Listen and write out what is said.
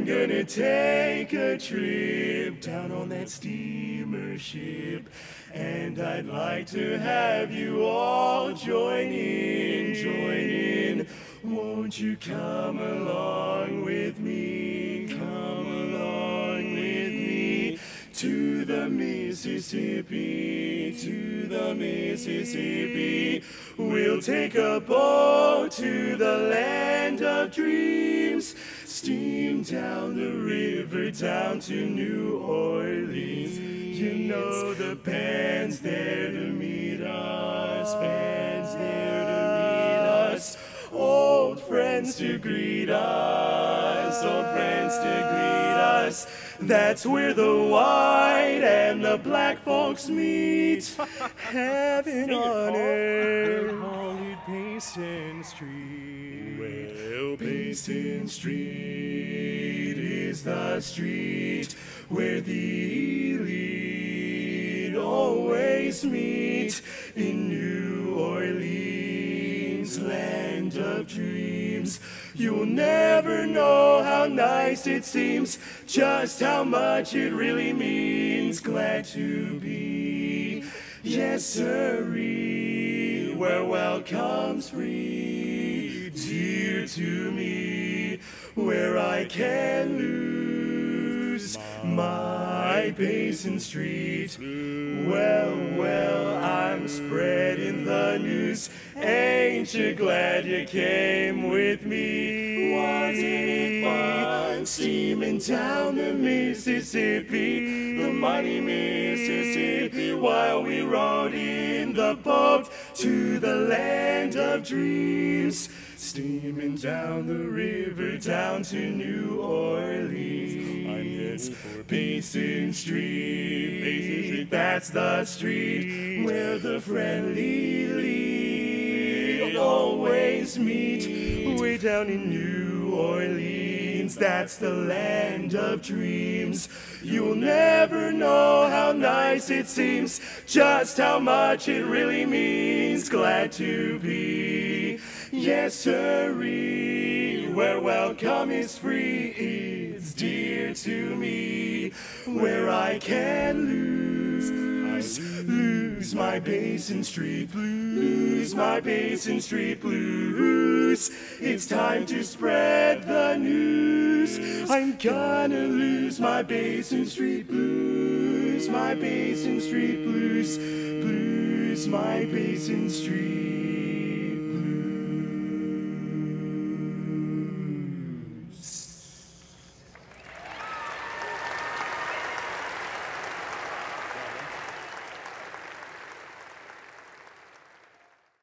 I'm gonna take a trip down on that steamer ship. And I'd like to have you all join in, join in. Won't you come along with me? Come along with me to the Mississippi, to the Mississippi. We'll take a boat to the land of dreams, steam down the river down to New Orleans. You know the band's there to meet us, band's there to meet us. Old friends to greet us, old friends to greet us. That's where the white and the black folks meet. Heaven on earth. It Basin Street. Well, Basin Street is the street where the elite always meet in New Orleans, land of dreams. You'll never know how nice it seems, just how much it really means. Glad to be, yes, sirree, where welcome's free, dear to me, where I can lose my Basin Street. Well, well, I'm spreading the news. Ain't you glad you came with me? Wasn't it fun steaming down the Mississippi, the mighty Mississippi, while we rode in the boat to the land of dreams? Steaming down the river down to New Orleans. I'm heading for Basin Street. Basin Street, that's the street where the friendly elite always meet. Way down in New Orleans, that's the land of dreams. You'll never know how nice it seems, just how much it really means. Glad to be, yes, sirree, where welcome is free. It's dear to me, where I can lose, lose my Basin Street blues, my Basin Street blues. It's time to spread the news. I'm gonna lose my Basin Street blues, my Basin Street blues, blues, my Basin Street.